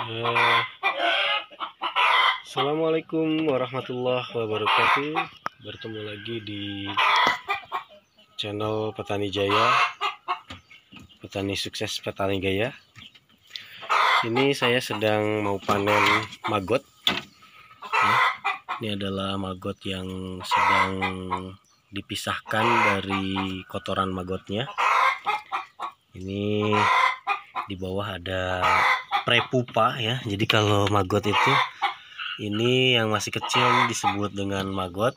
Eh, Assalamualaikum warahmatullahi wabarakatuh. Bertemu lagi di channel Petani Jaya. Petani Sukses Petani Gaya. Ini saya sedang mau panen maggot Ya, Ini adalah maggot yang sedang dipisahkan dari kotoran maggotnya Ini di bawah ada prepupa ya. Jadi kalau maggot itu ini yang masih kecil disebut dengan maggot.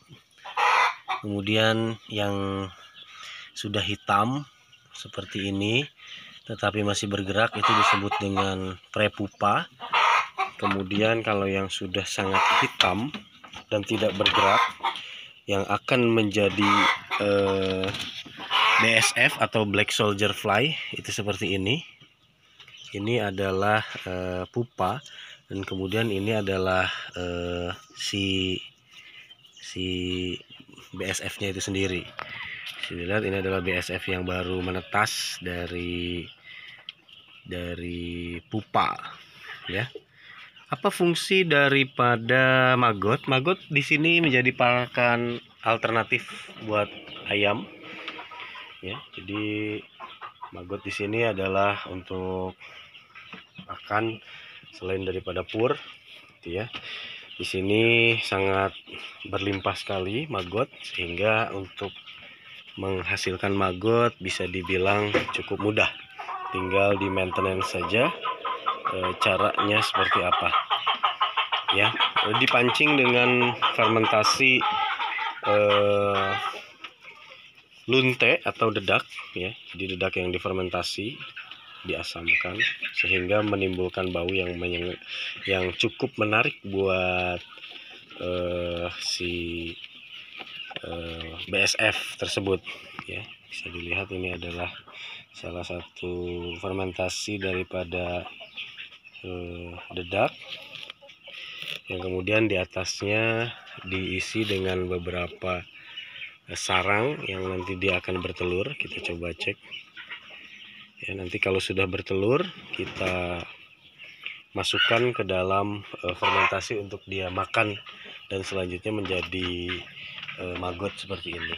Kemudian yang sudah hitam seperti ini tetapi masih bergerak itu disebut dengan prepupa. Kemudian kalau yang sudah sangat hitam dan tidak bergerak yang akan menjadi eh, BSF atau Black Soldier Fly itu seperti ini ini adalah uh, pupa dan kemudian ini adalah uh, si si BSF-nya itu sendiri. Bisa dilihat ini adalah BSF yang baru menetas dari dari pupa ya. Apa fungsi daripada maggot? Maggot di sini menjadi pakan alternatif buat ayam. Ya, jadi maggot di sini adalah untuk akan selain daripada pur gitu ya. Di sini sangat berlimpah sekali maggot sehingga untuk menghasilkan maggot bisa dibilang cukup mudah. Tinggal di maintenance saja e, caranya seperti apa ya. Dipancing dengan fermentasi e, lunte atau dedak ya. Jadi dedak yang difermentasi diasamkan sehingga menimbulkan bau yang yang cukup menarik buat uh, si uh, eh, BSF tersebut ya. Bisa dilihat ini adalah salah satu fermentasi daripada uh, dedak yang kemudian di atasnya diisi dengan beberapa sarang yang nanti dia akan bertelur. Kita coba cek ya nanti kalau sudah bertelur kita masukkan ke dalam uh, fermentasi untuk dia makan dan selanjutnya menjadi uh, maggot seperti ini.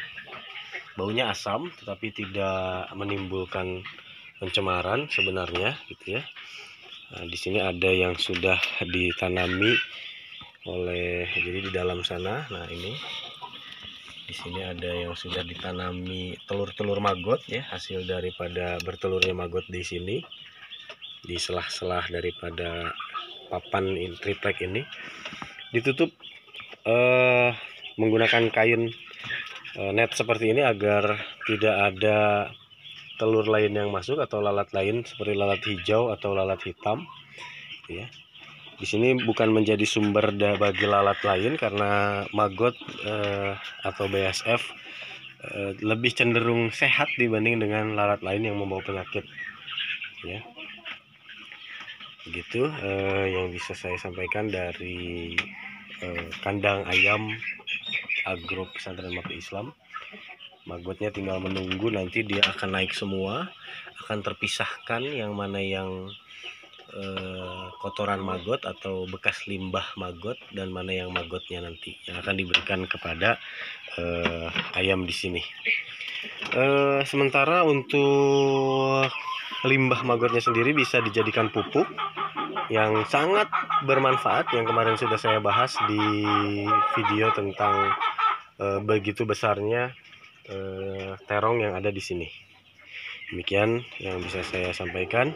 Baunya asam tetapi tidak menimbulkan pencemaran sebenarnya gitu ya. Nah, di sini ada yang sudah ditanami oleh jadi di dalam sana. Nah ini di sini ada yang sudah ditanami telur-telur maggot ya hasil daripada bertelurnya maggot di sini. Di selah-selah daripada papan in, triplek ini. Ditutup uh, menggunakan kain uh, net seperti ini agar tidak ada telur lain yang masuk atau lalat lain seperti lalat hijau atau lalat hitam ya di sini bukan menjadi sumber bagi lalat lain karena maggot eh, atau BSF eh, lebih cenderung sehat dibanding dengan lalat lain yang membawa penyakit. Ya. Begitu eh, yang bisa saya sampaikan dari kandang ayam agro pesantren Islam. Maggotnya tinggal menunggu nanti dia akan naik semua akan terpisahkan yang mana yang Eh, kotoran maggot atau bekas limbah maggot dan mana yang maggotnya nanti yang akan diberikan kepada uh, ayam di sini. Uh, sementara untuk limbah maggotnya sendiri bisa dijadikan pupuk yang sangat bermanfaat yang kemarin sudah saya bahas di video tentang uh, begitu besarnya uh, terong yang ada di sini. Demikian yang bisa saya sampaikan.